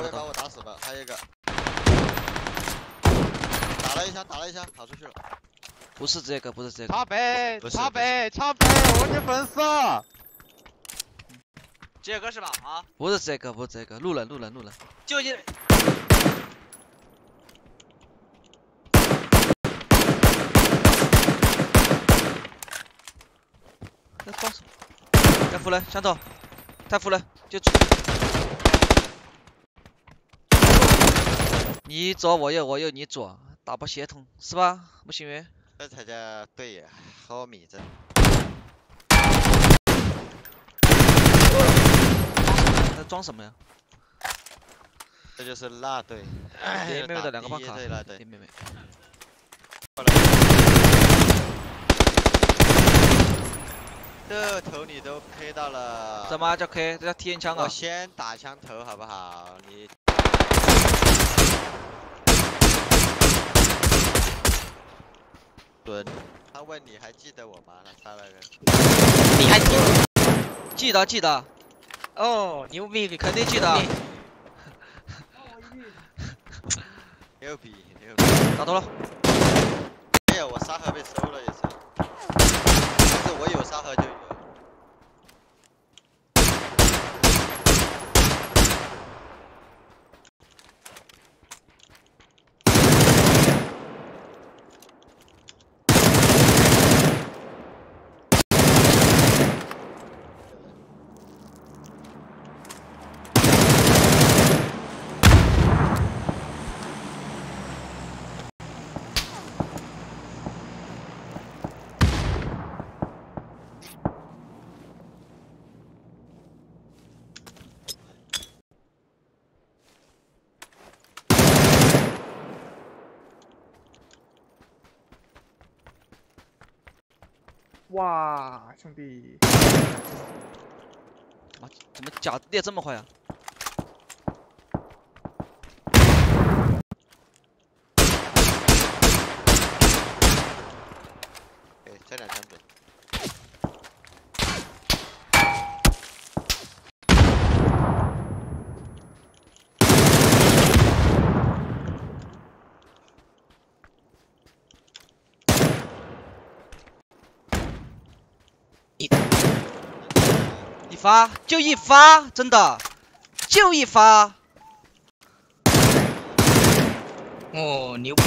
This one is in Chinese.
还有一个，打了一枪，打了一枪，跑出去了。不是这个，不是这个。插北，不是插北，插北，我你粉丝。这个是吧？啊，不是这个，不是这个，路人，路人，路人。就你在放什么？太服了，枪头，太服了，就你左我右我右你左，打不协同是吧？穆星月，这才叫队友，和我米子。在装什么呀？这就是那队，连没有的两个棒棒卡，对那队连。没没。这头你都 K 到了，这嘛叫 K？这叫体验枪我啊！先打枪头好不好？你准。他问你还记得我吗？他杀了人。你还记得？记得记得，哦，牛逼！肯定记得。牛逼牛逼！打多了，没有，我沙盒被收了也是。但是我有沙盒就有。哇，兄弟，啊怎么甲裂这么快啊？哎，再两枪准。一发就一发，真的就一发。哦，牛逼！